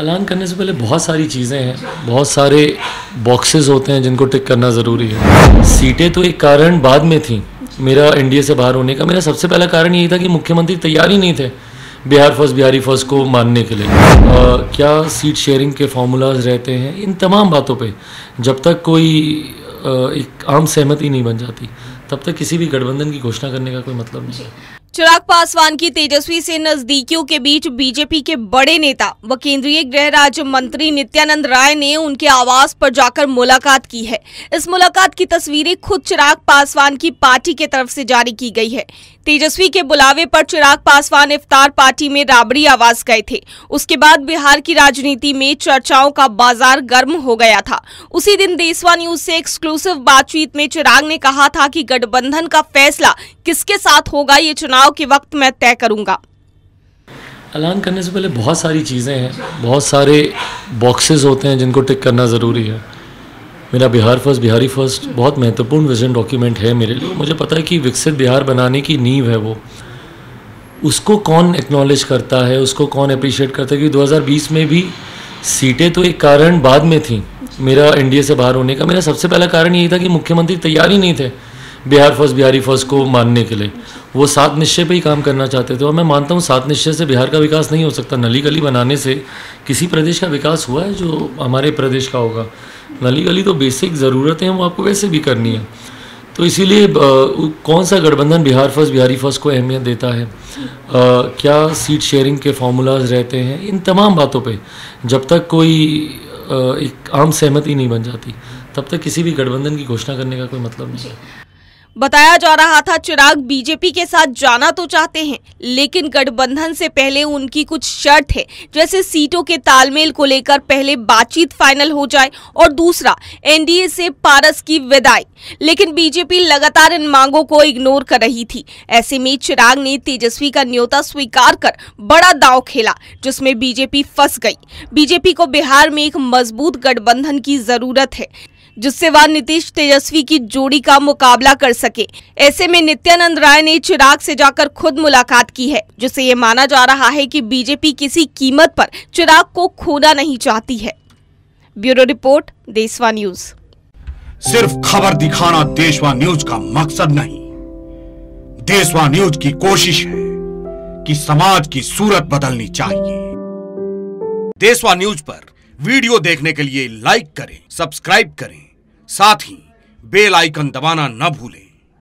ऐलान करने से पहले बहुत सारी चीज़ें हैं बहुत सारे बॉक्सेस होते हैं जिनको टिक करना ज़रूरी है। सीटें तो एक कारण बाद में थी मेरा एनडीए से बाहर होने का। मेरा सबसे पहला कारण यही था कि मुख्यमंत्री तैयार ही नहीं थे बिहार फ़र्स्ट बिहारी फ़र्स्ट को मानने के लिए। आ, क्या सीट शेयरिंग के फार्मूलाज रहते हैं? इन तमाम बातों पे जब तक कोई आ, एक आम सहमति नहीं बन जाती तब तक किसी भी गठबंधन की घोषणा करने का कोई मतलब नहीं। चिराग पासवान की तेजस्वी से नजदीकियों के बीच बीजेपी के बड़े नेता व केंद्रीय गृह राज्य मंत्री नित्यानंद राय ने उनके आवास पर जाकर मुलाकात की है। इस मुलाकात की तस्वीरें खुद चिराग पासवान की पार्टी के तरफ़ से जारी की गई है। तेजस्वी के बुलावे पर चिराग पासवान इफ्तार पार्टी में राबड़ी आवास गए थे। उसके बाद बिहार की राजनीति में चर्चाओं का बाज़ार गर्म हो गया था। उसी दिन देशवा न्यूज़ से एक्सक्लूसिव बातचीत में चिराग ने कहा था कि गठबंधन का फैसला किसके साथ होगा ये चुनाव के वक्त मैं तय करूँगा। ऐलान करने से पहले बहुत सारी चीज़ें हैं, बहुत सारे बॉक्सेस होते हैं जिनको टिक करना ज़रूरी है। मेरा बिहार फ़र्स्ट बिहारी फ़र्स्ट बहुत महत्वपूर्ण विजन डॉक्यूमेंट है मेरे लिए। मुझे पता है कि विकसित बिहार बनाने की नींव है वो। उसको कौन एक्नॉलेज करता है, उसको कौन अप्रिशिएट करता है? कि 2020 में भी सीटें तो एक कारण बाद में थी, मेरा एनडीए से बाहर होने का। मेरा सबसे पहला कारण यही था कि मुख्यमंत्री तैयार ही नहीं थे। बिहार फ़र्स्ट बिहारी फ़र्स्ट को मानने के लिए। वो सात निश्चय पे ही काम करना चाहते थे और मैं मानता हूँ सात निश्चय से बिहार का विकास नहीं हो सकता। नली गली बनाने से किसी प्रदेश का विकास हुआ है जो हमारे प्रदेश का होगा? नली गली तो बेसिक ज़रूरतें हैं वो आपको वैसे भी करनी है। तो इसीलिए कौन सा गठबंधन बिहार फ़र्स्ट बिहारी फ़र्स्ट को अहमियत देता है? आ, क्या सीट शेयरिंग के फार्मूलाज रहते हैं? इन तमाम बातों पे जब तक कोई आ, एक आम सहमति नहीं बन जाती तब तक किसी भी गठबंधन की घोषणा करने का कोई मतलब नहीं। बताया जा रहा था, चिराग बीजेपी के साथ जाना तो चाहते हैं, लेकिन गठबंधन से पहले उनकी कुछ शर्त है। जैसे सीटों के तालमेल को लेकर पहले बातचीत फाइनल हो जाए और दूसरा, एनडीए से पारस की विदाई। लेकिन बीजेपी लगातार इन मांगों को इग्नोर कर रही थी। ऐसे में चिराग ने तेजस्वी का न्योता स्वीकार कर बड़ा दाव खेला, जिसमें बीजेपी फंस गई। बीजेपी को बिहार में एक मज़बूत गठबंधन की ज़रूरत है। जिससे वह नीतीश तेजस्वी की जोड़ी का मुकाबला कर सके। ऐसे में नित्यानंद राय ने चिराग से जाकर खुद मुलाकात की है जिससे ये माना जा रहा है कि बीजेपी किसी कीमत पर चिराग को खोना नहीं चाहती है। Bureau report Deshwa news. सिर्फ़ खबर दिखाना देशवा न्यूज़ का मकसद नहीं। देशवा न्यूज़ की कोशिश है कि समाज की सूरत बदलनी चाहिए। देशवा न्यूज़ पर वीडियो देखने के लिए लाइक करें, सब्सक्राइब करें। साथ ही बेल आइकन दबाना न भूलें।